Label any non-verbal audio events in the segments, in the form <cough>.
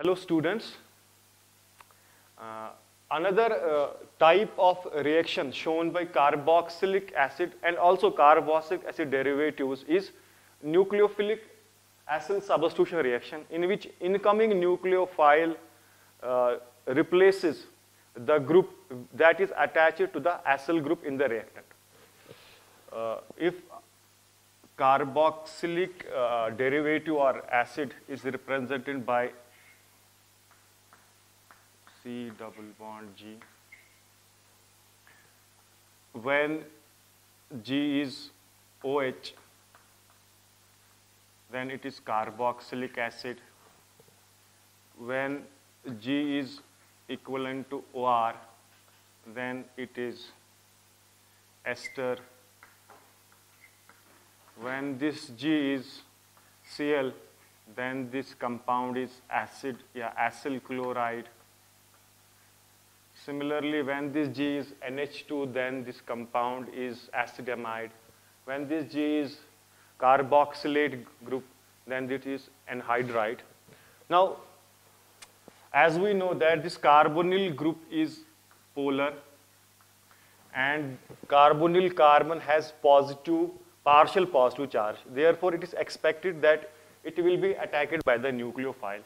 Hello students. Uh, another uh, type of reaction shown by carboxylic acid and also carboxylic acid derivatives is nucleophilic acyl substitution reaction in which incoming nucleophile uh, replaces the group that is attached to the acyl group in the reactant. Uh, if carboxylic uh, derivative or acid is represented by C double bond G. When G is OH, then it is carboxylic acid. When G is equivalent to OR, then it is ester. When this G is Cl, then this compound is acid, yeah, acyl chloride. Similarly, when this G is NH2, then this compound is acid amide. When this G is carboxylate group, then it is anhydride. Now, as we know that this carbonyl group is polar and carbonyl carbon has positive, partial positive charge. Therefore, it is expected that it will be attacked by the nucleophile.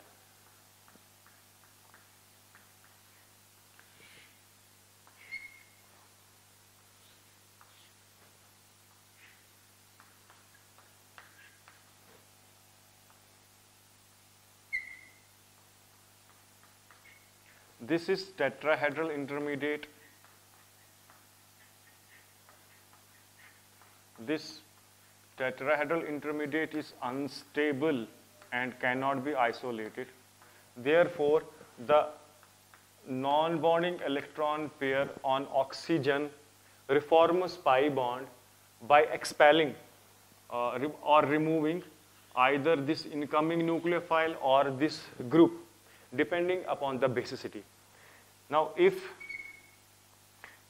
This is tetrahedral intermediate. This tetrahedral intermediate is unstable and cannot be isolated. Therefore, the non-bonding electron pair on oxygen reforms pi bond by expelling uh, or removing either this incoming nucleophile or this group depending upon the basicity. Now, if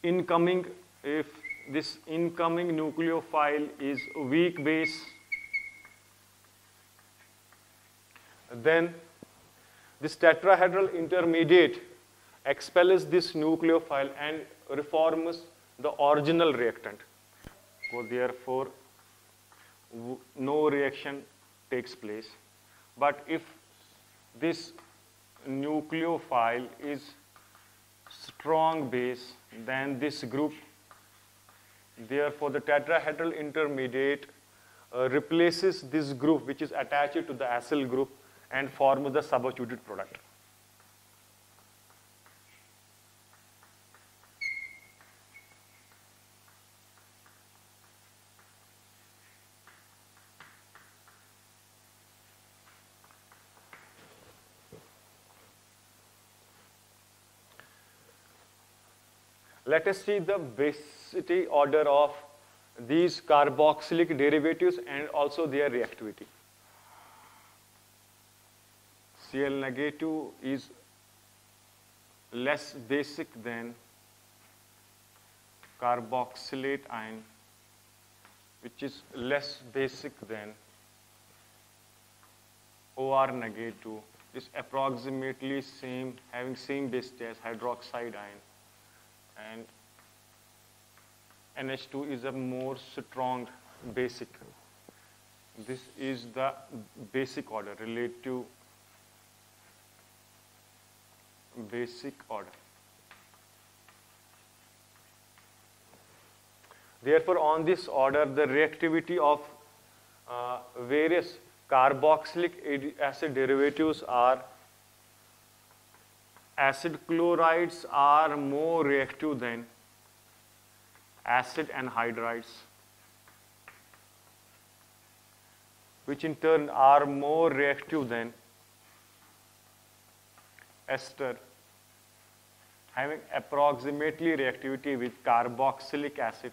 incoming, if this incoming nucleophile is a weak base, then this tetrahedral intermediate expels this nucleophile and reforms the original reactant. So therefore, no reaction takes place. But if this nucleophile is strong base, then this group, therefore the tetrahedral intermediate uh, replaces this group which is attached to the acyl group and forms the substituted product. Let us see the basicity order of these carboxylic derivatives and also their reactivity. Cl negative is less basic than carboxylate ion which is less basic than OR negative is approximately same having same base as hydroxide ion and NH2 is a more strong basic. This is the basic order, relative basic order. Therefore, on this order, the reactivity of uh, various carboxylic acid derivatives are acid chlorides are more reactive than acid anhydrides, which in turn are more reactive than ester, having approximately reactivity with carboxylic acid,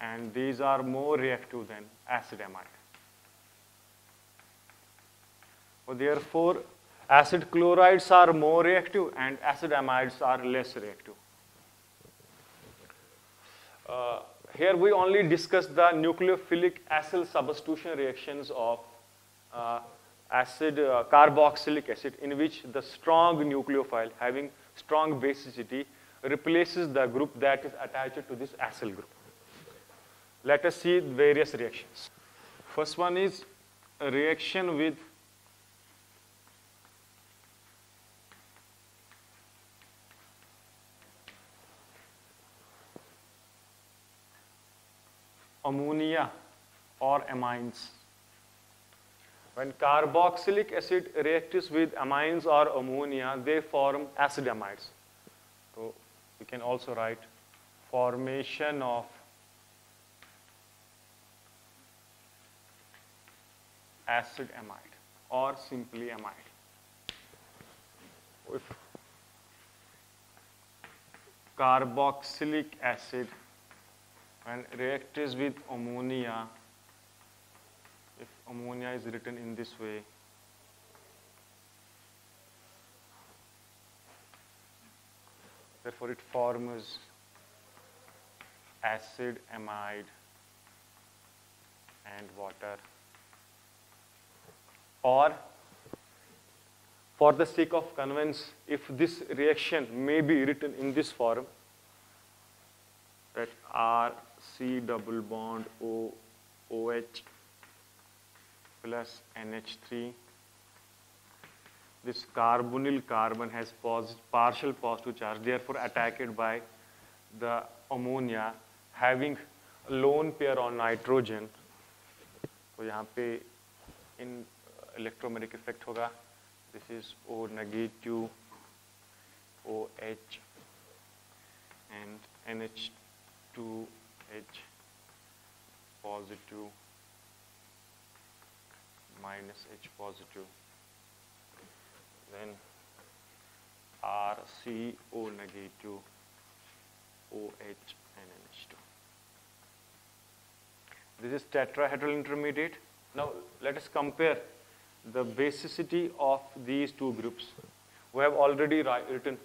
and these are more reactive than acid amide. So therefore, acid chlorides are more reactive and acid amides are less reactive. Uh, here we only discuss the nucleophilic acyl substitution reactions of uh, acid, uh, carboxylic acid, in which the strong nucleophile having strong basicity replaces the group that is attached to this acyl group. Let us see various reactions. First one is a reaction with ammonia or amines. When carboxylic acid reacts with amines or ammonia, they form acid amides. So we can also write formation of acid amide or simply amide. If carboxylic acid when reacts with ammonia, if ammonia is written in this way, therefore it forms acid amide and water. Or for the sake of convenience, if this reaction may be written in this form, that R C double bond O OH plus NH3. This carbonyl carbon has posit partial positive charge, therefore attacked by the ammonia having lone pair on nitrogen. तो यहाँ पे इन electromagnetic effect होगा. This is O negative, OH and NH2 H positive minus H positive. Then RCO negative OH and NH2. This is tetrahedral intermediate. Now let us compare the basicity of these two groups. We have already written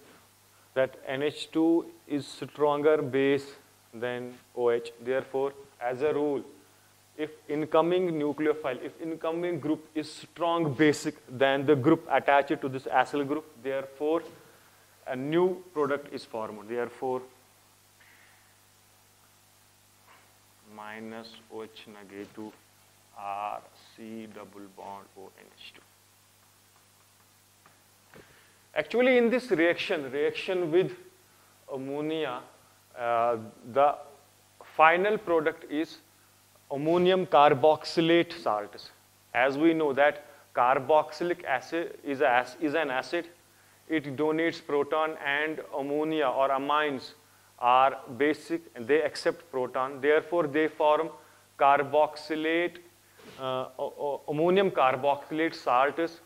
that NH2 is stronger base than OH. Therefore, as a rule, if incoming nucleophile, if incoming group is strong basic than the group attached to this acyl group, therefore, a new product is formed. Therefore, minus OH negative R C double bond ONH2. Actually, in this reaction, reaction with ammonia, uh, the final product is ammonium carboxylate salts. As we know that carboxylic acid is, a, is an acid, it donates proton and ammonia or amines are basic and they accept proton. Therefore, they form carboxylate, uh, ammonium carboxylate salts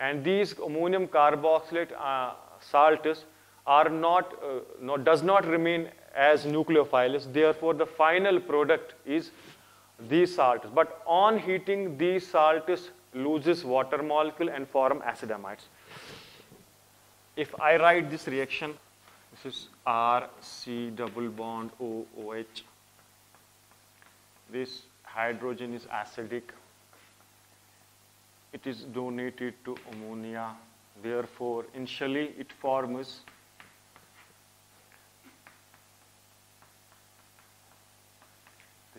and these ammonium carboxylate uh, salts are not, uh, not, does not remain as nucleophiles. Therefore, the final product is these salts. But on heating, these salts loses water molecule and form acid amides. If I write this reaction, this is R C double bond O OH. This hydrogen is acidic. It is donated to ammonia. Therefore, initially it forms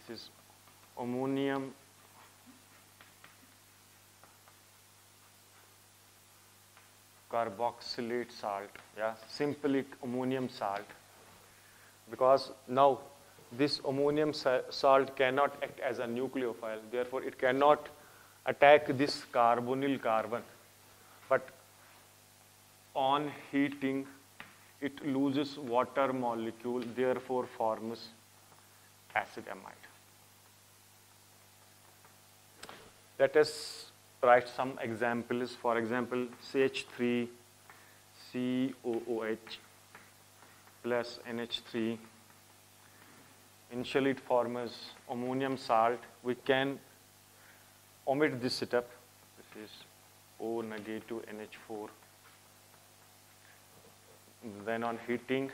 this is ammonium carboxylate salt, yeah, simply ammonium salt. Because now this ammonium salt cannot act as a nucleophile, therefore it cannot attack this carbonyl carbon. But on heating, it loses water molecule, therefore forms acid amide. Let us write some examples. For example, CH3 COOH plus NH3. Initially it forms ammonium salt. We can omit this setup. This is O negative NH4. Then on heating,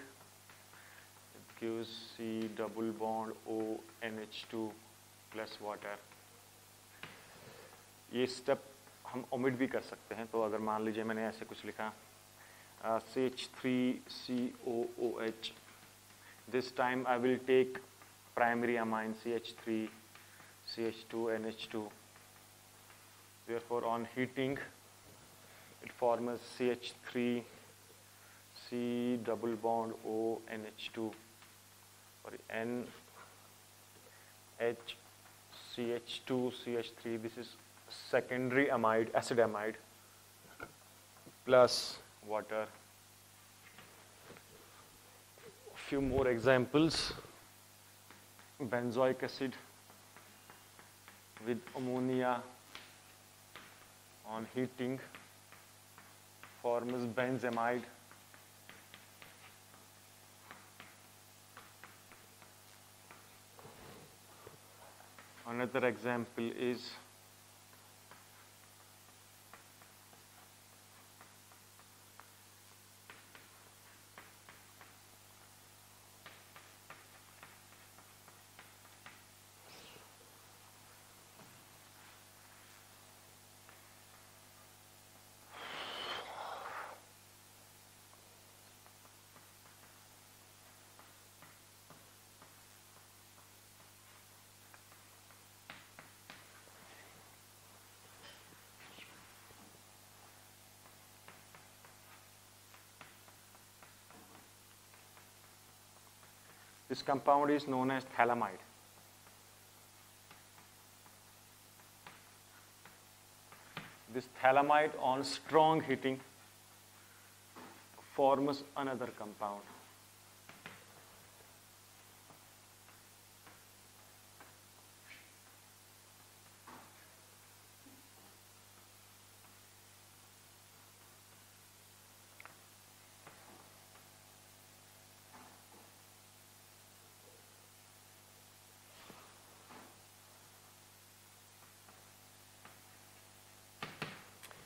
it gives C double bond O NH2 plus water. ये step हम omit भी कर सकते हैं। तो अगर मान लीजिए मैंने ऐसे कुछ लिखा C H three C O O H this time I will take primary amine C H three C H two N H two therefore, on heating, it forms CH3 C double bond O NH2 or N H CH2 CH3 this is secondary amide acid amide plus water. Few more examples. Benzoic acid with ammonia on heating forms benzamide. Another example is This compound is known as phthalimide. This phthalimide on strong heating forms another compound.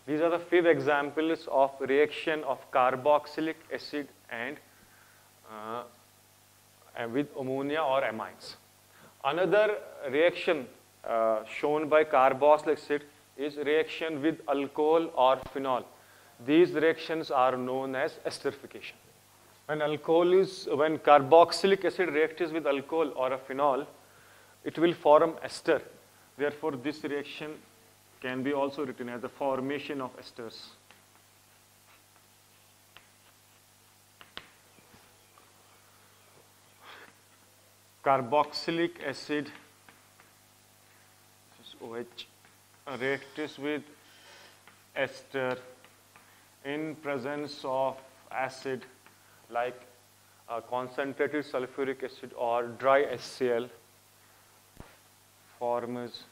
These are the five examples of reaction of carboxylic acid and, uh, and with ammonia or amines. Another reaction uh, shown by carboxylic acid is reaction with alcohol or phenol. These reactions are known as esterification. When alcohol is, when carboxylic acid reacts with alcohol or a phenol, it will form ester. Therefore, this reaction can be also written as the formation of esters. Carboxylic acid, this is OH, reacts with ester in presence of acid like concentrated sulfuric acid or dry HCl forms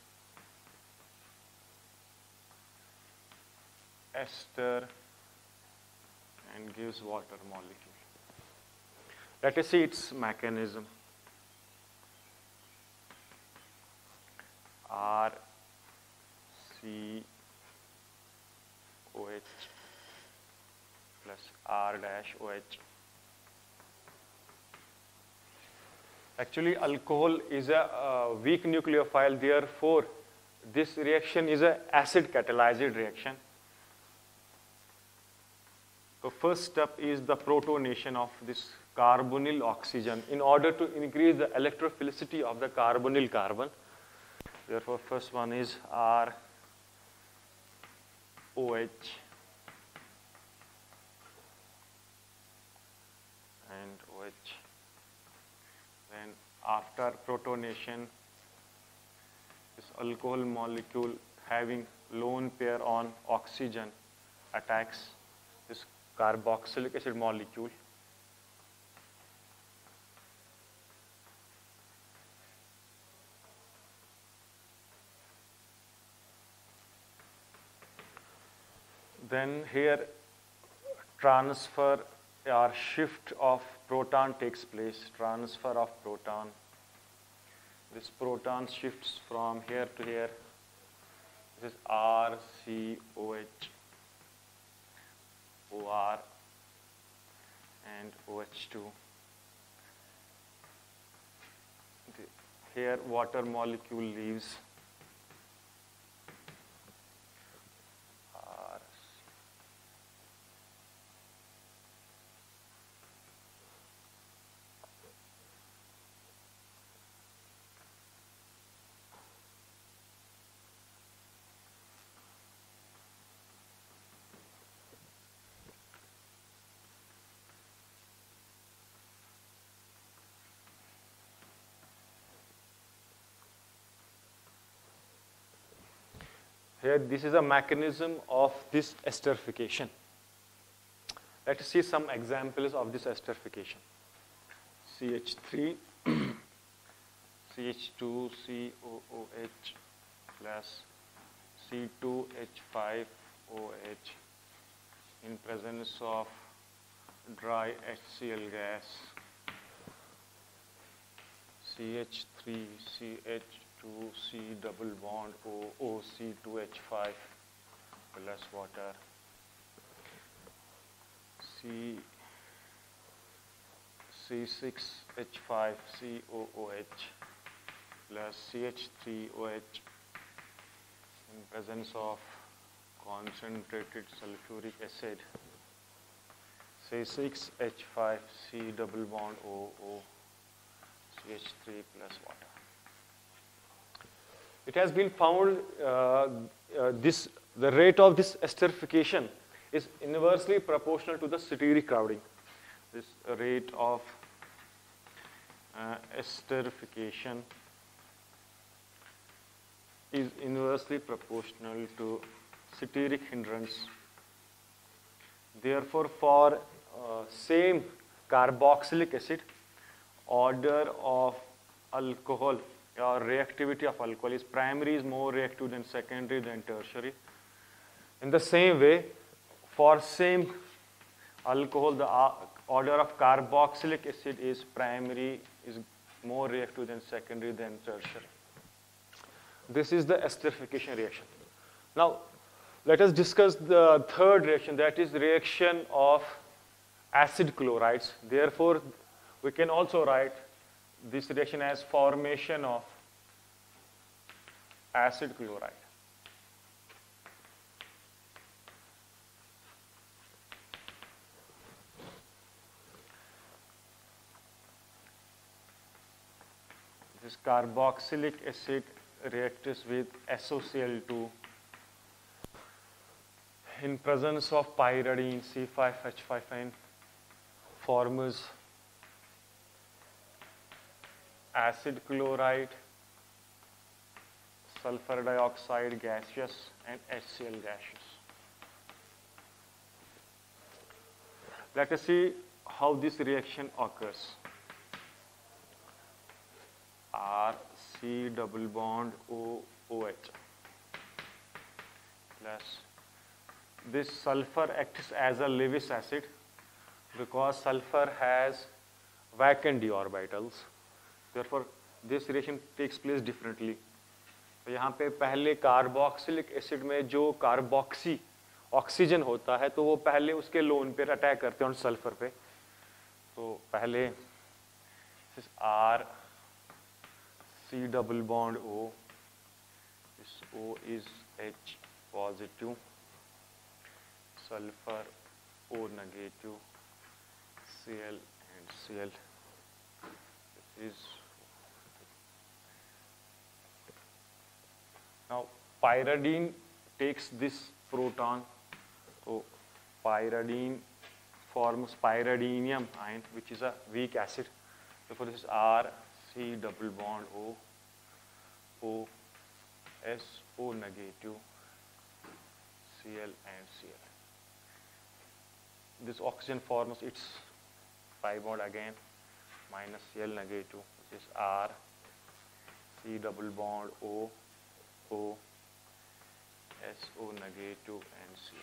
ester and gives water molecule. Let us see its mechanism. R C OH plus R dash OH. Actually, alcohol is a uh, weak nucleophile, therefore, this reaction is a acid catalyzed reaction. The first step is the protonation of this carbonyl oxygen in order to increase the electrophilicity of the carbonyl carbon. Therefore, first one is R OH and OH. Then after protonation, this alcohol molecule having lone pair on oxygen attacks this carboxylic acid molecule. Then here transfer or shift of proton takes place, transfer of proton. This proton shifts from here to here. This is RCOH. OR and OH2. Here water molecule leaves. Here, this is a mechanism of this esterification. Let us see some examples of this esterification. CH3, CH2, COOH plus C2H5OH in presence of dry HCl gas, CH3, CH 2C double bond OOC2H5 plus water C C6H5COOH plus CH3OH in presence of concentrated sulfuric acid C6H5C double bond O O C H three plus water. It has been found uh, uh, this the rate of this esterification is inversely proportional to the steric crowding. This rate of uh, esterification is inversely proportional to steric hindrance. Therefore, for uh, same carboxylic acid, order of alcohol or reactivity of alcohol is primary is more reactive than secondary than tertiary. In the same way, for same alcohol, the uh, order of carboxylic acid is primary is more reactive than secondary than tertiary. This is the esterification reaction. Now, let us discuss the third reaction, that is reaction of acid chlorides. Therefore, we can also write this reaction as formation of acid chloride. This carboxylic acid reacts with SOCl2 in presence of pyridine C5H5N forms acid chloride, sulfur dioxide gaseous and HCl gaseous. Let us see how this reaction occurs. R C double bond O OH plus this sulfur acts as a Lewis acid because sulfur has vacant d orbitals. Therefore this reaction takes place differently यहाँ पे पहले carboxylic acid में जो carboxy oxygen होता है तो वो पहले उसके लोन पर अटैक करते हैं सल्फ़र पे। तो पहले R C double bond O इस O is H positive sulphur O negative C L and C L is now pyridine takes this proton, so pyridine forms pyridinium ion, which is a weak acid. Therefore, this is R C double bond O O negative Cl and Cl. This oxygen forms its pi bond again minus Cl negative which is R C double bond O O SO negative and C.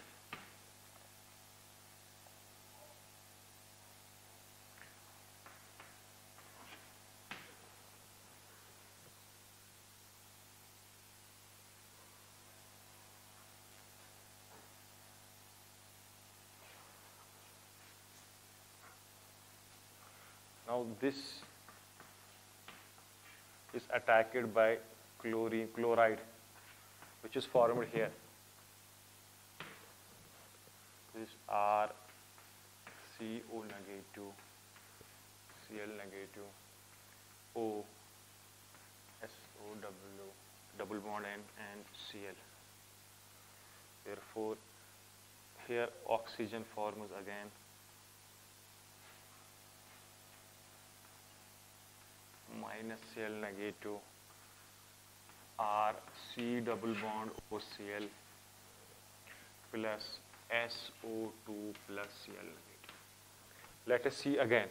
Now this is attacked by chlorine, chloride, which is formed here. This R CO negative, Cl negative, O SO double double bond N and Cl. Therefore, here oxygen forms again minus Cl negative R C double bond OCl plus SO2 plus Cl negative. Let us see again.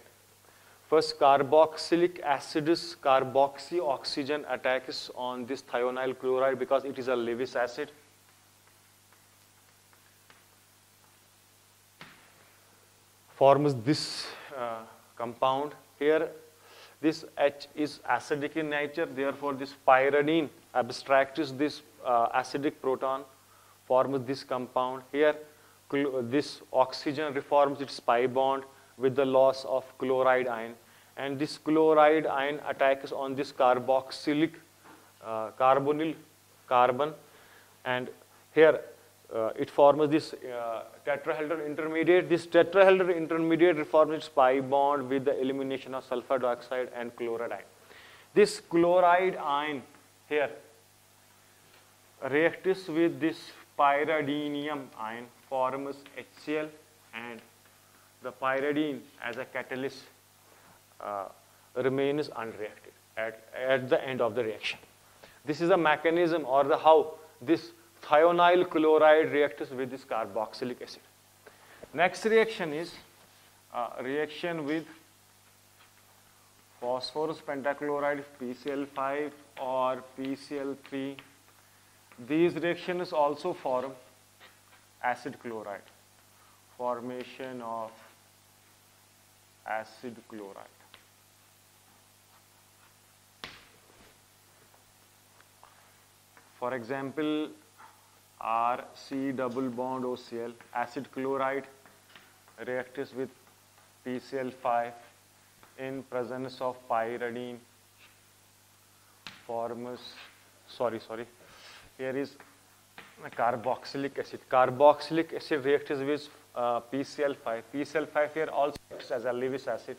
First carboxylic acidus carboxy oxygen attacks on this thionyl chloride because it is a Lewis acid. Forms this uh, compound. Here this H is acidic in nature, therefore this pyridine abstracts this uh, acidic proton, forms this compound. Here this oxygen reforms its pi bond with the loss of chloride ion. And this chloride ion attacks on this carboxylic uh, carbonyl carbon. And here uh, it forms this uh, tetrahedral intermediate. This tetrahedral intermediate reforms its pi bond with the elimination of sulfur dioxide and chloride ion. This chloride ion here reacts with this pyridinium ion forms HCl and the pyridine as a catalyst uh, remains unreacted at, at the end of the reaction. This is a mechanism or the how this thionyl chloride reacts with this carboxylic acid. Next reaction is uh, reaction with phosphorus pentachloride PCl5 or PCl3. These reactions also form acid chloride, formation of acid chloride. For example, RC double bond OCl, acid chloride reacts with PCl5 in presence of pyridine forms, sorry, sorry, here is carboxylic acid. Carboxylic acid reacts with uh, PCl5. PCl5 here also acts as a Lewis acid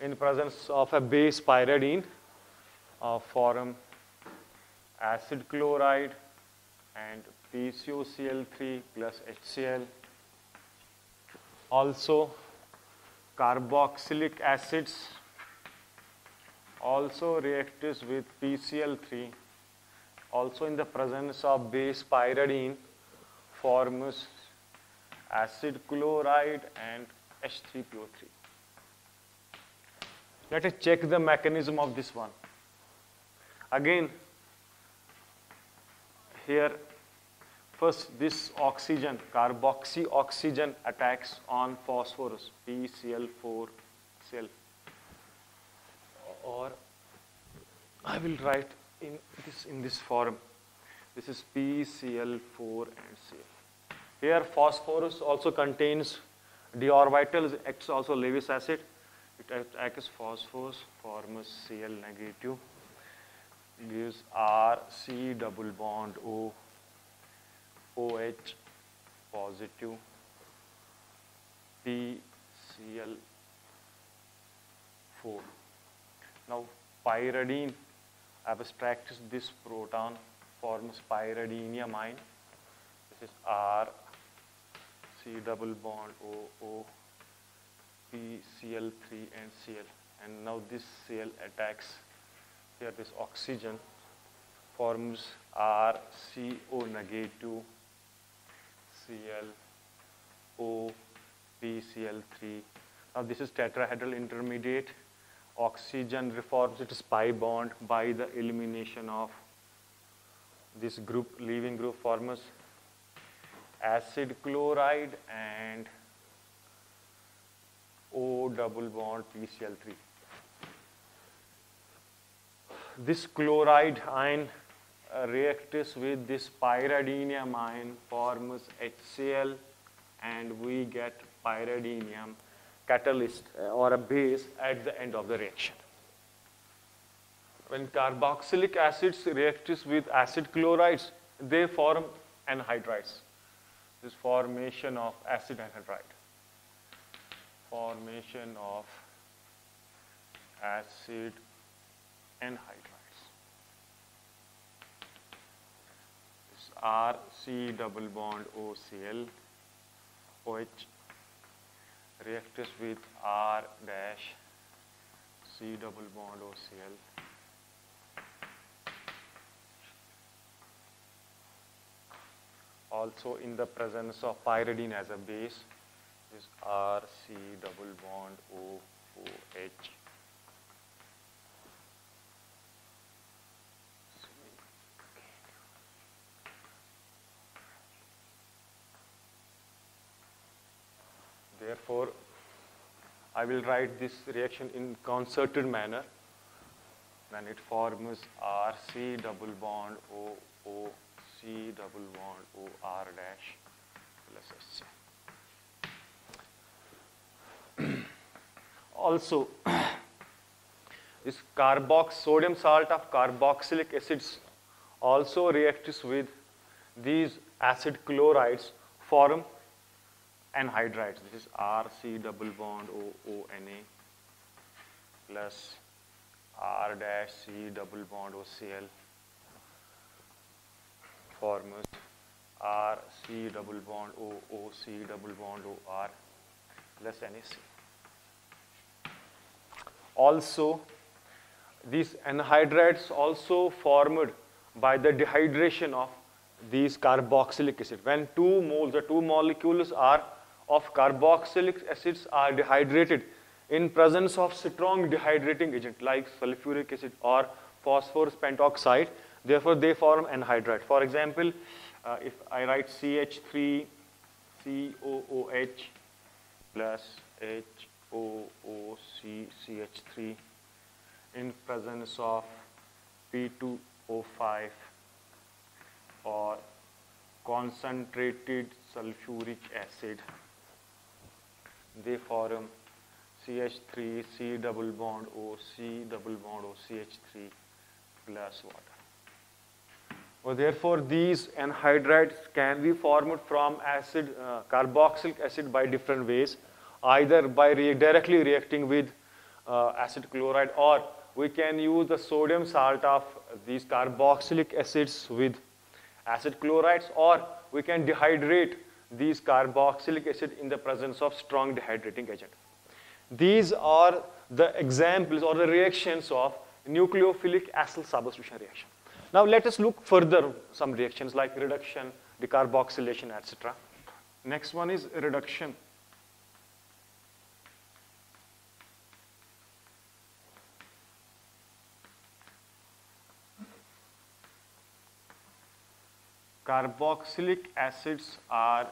in presence of a base pyridine uh, form acid chloride and PCOCl3 plus HCl. Also carboxylic acids also reacts with PCl3 also in the presence of base pyridine forms acid chloride and H3PO3. Let us check the mechanism of this one. Again, here first this oxygen, carboxy oxygen attacks on phosphorus, PCl4 Cl. Or I will write in this in this form. This is PCl4 and Cl. Here phosphorus also contains d orbitals, acts also Lewis acid. It acts phosphorus, forms Cl negative, gives R C double bond O, OH positive, PCl4. Now pyridine abstracts this proton, forms pyridinium ion. This is R, C double bond O, O, P, Cl3 and Cl. And now this Cl attacks here this oxygen forms R, CO negative, Cl, O, P, Cl3. Now this is tetrahedral intermediate oxygen reforms its pi bond by the elimination of this group, leaving group forms acid chloride and O double bond PCl3. This chloride ion reacts with this pyridinium ion forms HCl and we get pyridinium catalyst uh, or a base at the end of the reaction. When carboxylic acids react with acid chlorides, they form anhydrides. This formation of acid anhydride. Formation of acid anhydrides. R C double bond OCl OH reacts with R dash C double bond OCl also in the presence of pyridine as a base is RC double bond OOH. Therefore, I will write this reaction in concerted manner. Then it forms RC double bond OOC double bond OR dash plus HC. <clears throat> also, <clears throat> this carbox sodium salt of carboxylic acids also reacts with these acid chlorides form anhydrides. This is RC double bond OONA plus R dash C double bond OCl forms R C double bond OOC double bond OR plus NaC. Also, these anhydrides also formed by the dehydration of these carboxylic acid. When two moles or two molecules are of carboxylic acids are dehydrated in presence of strong dehydrating agent like sulfuric acid or phosphorus pentoxide. Therefore, they form anhydride. For example, uh, if I write CH3 COOH plus HOOC CH3 in presence of P2O5 or concentrated sulfuric acid they form CH3, C double bond O, C double bond O, CH3 plus water. Well, therefore, these anhydrides can be formed from acid, uh, carboxylic acid by different ways, either by re directly reacting with uh, acid chloride or we can use the sodium salt of these carboxylic acids with acid chlorides or we can dehydrate these carboxylic acid in the presence of strong dehydrating agent. These are the examples or the reactions of nucleophilic acyl substitution reaction. Now let us look further some reactions like reduction, decarboxylation, etc. Next one is reduction. Carboxylic acids are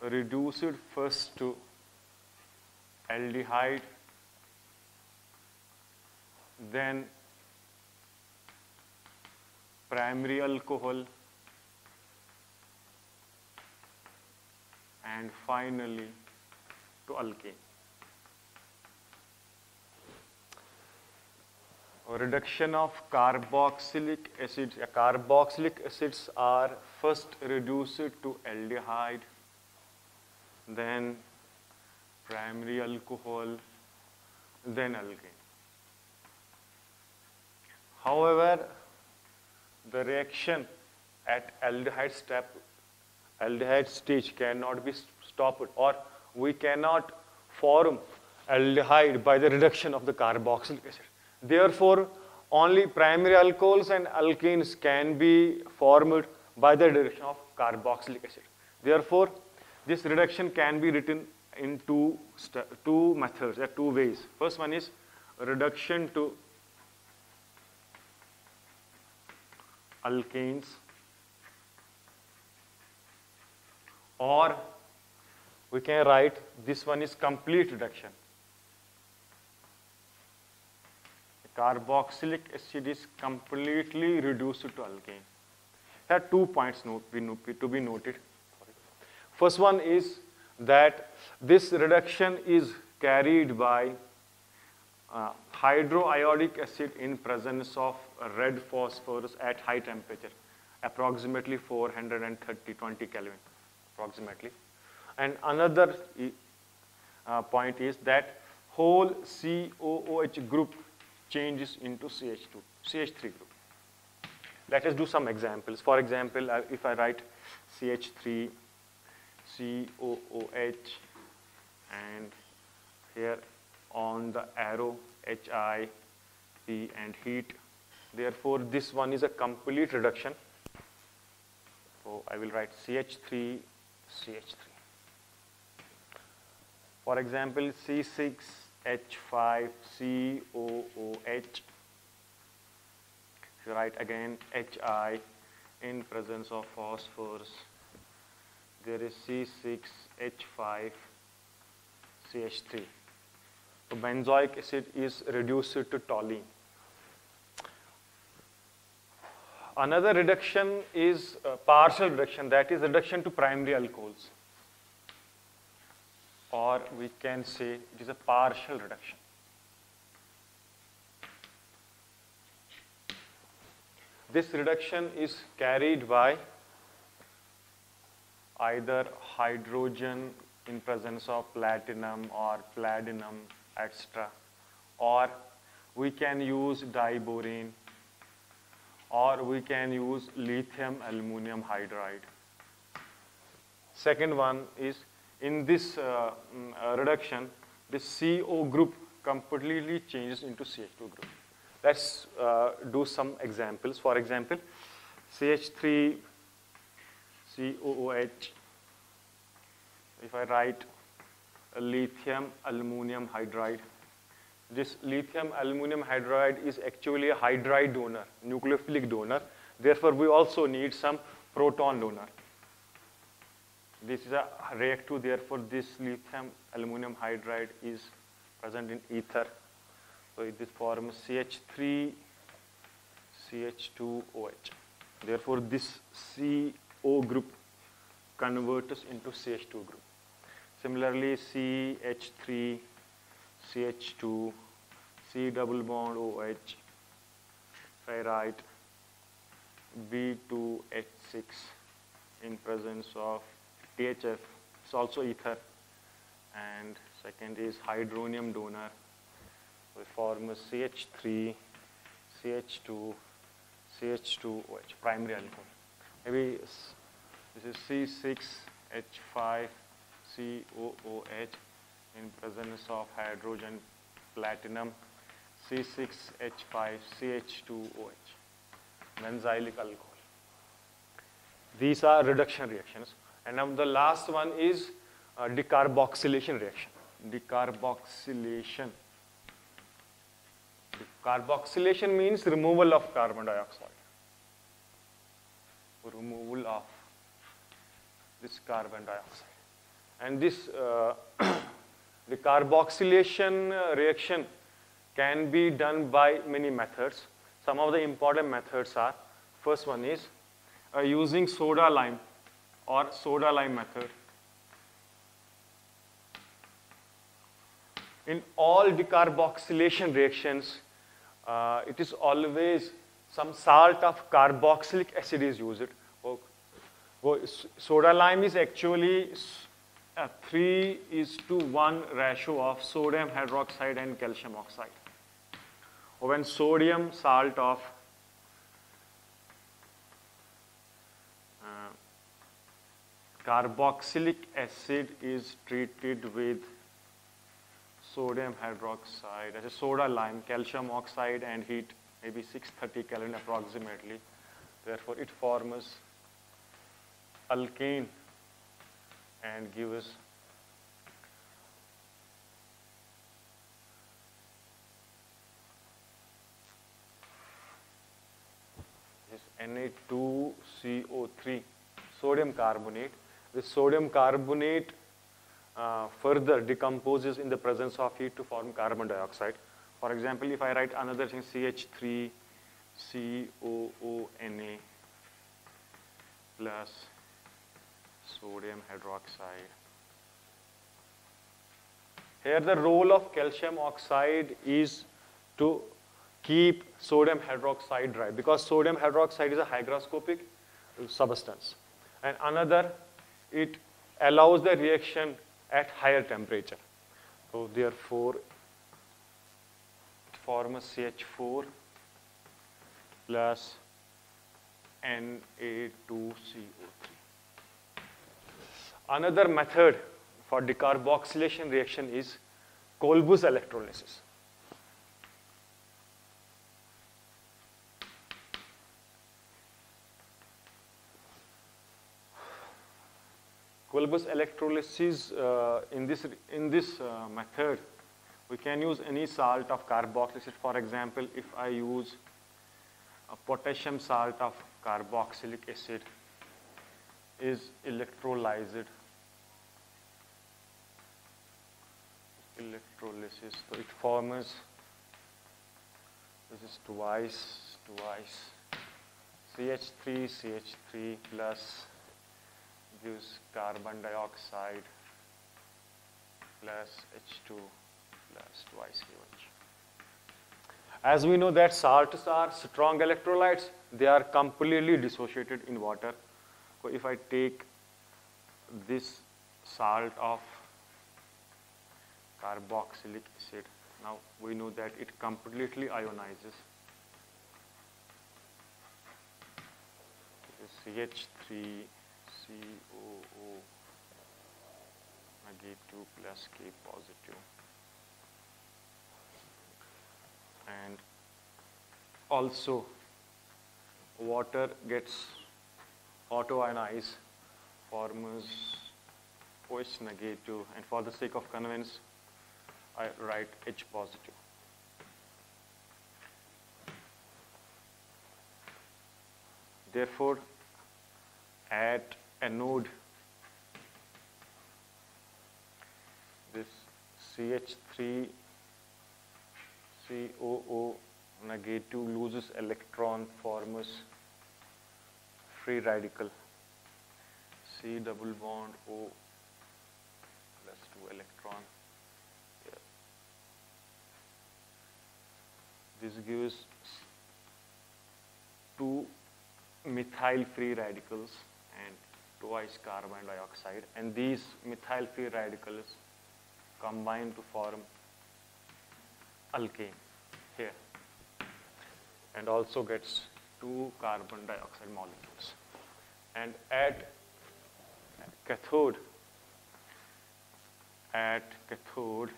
reduced first to aldehyde, then primary alcohol, and finally to alkane. Reduction of carboxylic acids. Carboxylic acids are first reduced to aldehyde then primary alcohol, then alkane. However, the reaction at aldehyde step, aldehyde stage cannot be stopped or we cannot form aldehyde by the reduction of the carboxylic acid. Therefore, only primary alcohols and alkenes can be formed by the reduction of carboxylic acid. Therefore, this reduction can be written in two, two methods, uh, two ways. First one is reduction to alkanes or we can write this one is complete reduction. Carboxylic acid is completely reduced to alkane. There are two points to be noted. First one is that this reduction is carried by uh, hydroiodic acid in presence of red phosphorus at high temperature, approximately 430, 20 Kelvin, approximately. And another uh, point is that whole COOH group changes into CH2, CH3 group. Let us do some examples. For example, uh, if I write CH3, COOH, and here on the arrow HI, P, and heat. Therefore, this one is a complete reduction. So I will write CH3, CH3. For example, C6, H5COOH. You write again HI in presence of phosphorus. There is C6H5CH3. So benzoic acid is reduced to toluene. Another reduction is uh, partial reduction, that is reduction to primary alcohols. Or we can say it is a partial reduction. This reduction is carried by either hydrogen in presence of platinum or palladium, etc. Or we can use diborane or we can use lithium aluminum hydride. Second one is in this uh, mm, uh, reduction, this CO group completely changes into CH2 group. Let's uh, do some examples. For example, CH3 COOH. If I write lithium aluminum hydride, this lithium aluminum hydride is actually a hydride donor, nucleophilic donor. Therefore, we also need some proton donor. This is a reactive, therefore this lithium aluminum hydride is present in ether. So it forms CH3 CH2OH. Therefore, this CO group converts into CH2 group. Similarly, CH3 CH2, C double bond OH, write B2H6 in presence of THF, it's also ether, and second is hydronium donor, we form a CH3, CH2, CH2OH, primary alcohol. Maybe this is C6H5COOH in presence of hydrogen platinum C6H5CH2OH, benzylic alcohol. These are reduction reactions. And now the last one is uh, decarboxylation reaction. Decarboxylation. Carboxylation means removal of carbon dioxide. Removal of this carbon dioxide. And this uh, <coughs> The carboxylation uh, reaction can be done by many methods. Some of the important methods are, first one is uh, using soda lime or soda lime method. In all decarboxylation reactions, uh, it is always some salt of carboxylic acid is used. Soda lime is actually a 3 is to 1 ratio of sodium hydroxide and calcium oxide. When sodium salt of carboxylic acid is treated with sodium hydroxide as a soda lime, calcium oxide and heat, maybe 630 Kelvin approximately. Therefore, it forms alkane and gives this Na2CO3 sodium carbonate. This sodium carbonate uh, further decomposes in the presence of heat to form carbon dioxide. For example, if I write another thing CH3 COONA plus sodium hydroxide. Here the role of calcium oxide is to keep sodium hydroxide dry because sodium hydroxide is a hygroscopic substance. And another, it allows the reaction at higher temperature. So therefore, it forms CH4 plus Na2CO3. Another method for decarboxylation reaction is Kolbe's electrolysis. Kolbe's electrolysis uh, in this, in this uh, method, we can use any salt of carboxylic For example, if I use a potassium salt of carboxylic acid is electrolyzed. Electrolysis so it forms this is twice twice. CH3 CH3 plus gives carbon dioxide plus H2 plus twice KOH. As we know that salts are strong electrolytes, they are completely dissociated in water. So if I take this salt of carboxylic acid, now we know that it completely ionizes. CH3 COO negative plus K positive. And also water gets autoionized forms OH negative and for the sake of convenience I write H positive. Therefore, at anode this CH3 COO negative loses electron forms free radical. C double bond O plus 2 electron. This gives two methyl free radicals twice carbon dioxide and these methyl free radicals combine to form alkane here and also gets two carbon dioxide molecules. And at cathode at cathode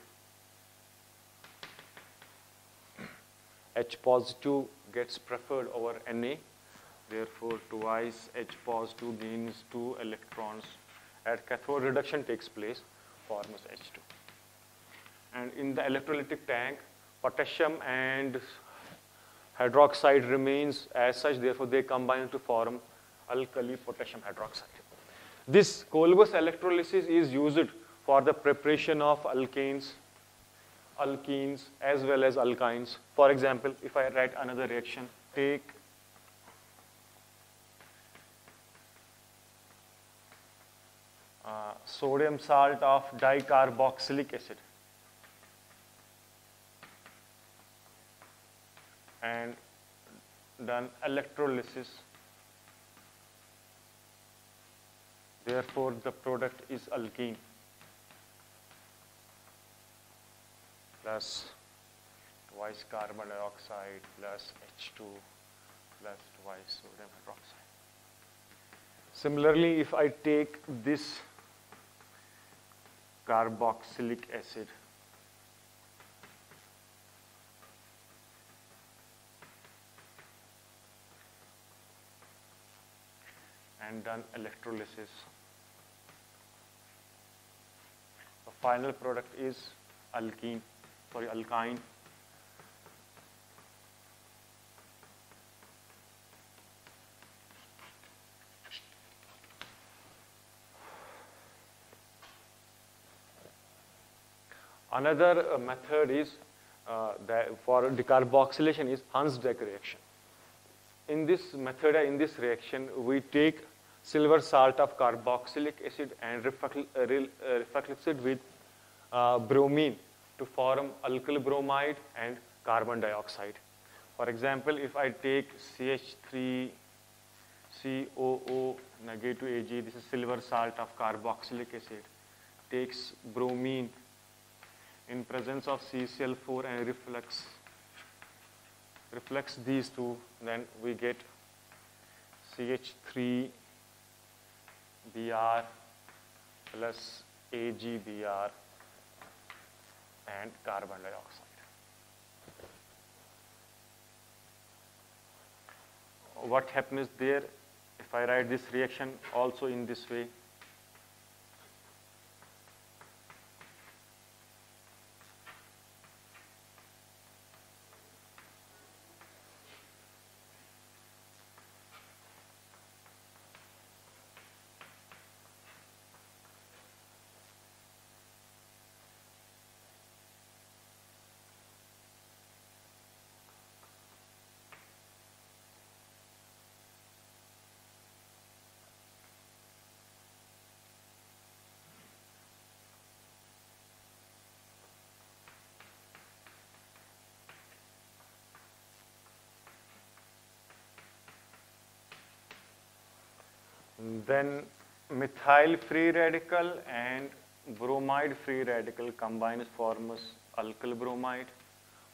H positive gets preferred over Na Therefore, twice H positive gains two electrons. At cathode reduction takes place, forms H2. And in the electrolytic tank, potassium and hydroxide remains as such, therefore they combine to form alkali potassium hydroxide. This Kolbe's electrolysis is used for the preparation of alkanes, alkenes as well as alkynes. For example, if I write another reaction, take uh, sodium salt of dicarboxylic acid and done electrolysis. Therefore, the product is alkene plus twice carbon dioxide plus H2 plus twice sodium hydroxide. Similarly, if I take this carboxylic acid. and done electrolysis. The final product is alkene, sorry, alkyne Another uh, method is uh, for decarboxylation is Hunsdike reaction. In this method, in this reaction, we take silver salt of carboxylic acid and reflux uh, it with bromine to form alkyl bromide and carbon dioxide. For example, if I take CH3 COO negative Ag, this is silver salt of carboxylic acid, takes bromine in presence of CCl4 and reflux reflux these two then we get CH3 Br plus AgBr and carbon dioxide. What happens there if I write this reaction also in this way Then methyl free radical and bromide free radical combines forms alkyl bromide.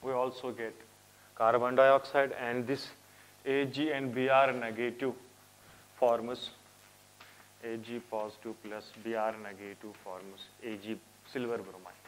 We also get carbon dioxide and this Ag and Br negative forms Ag positive plus Br negative forms Ag silver bromide.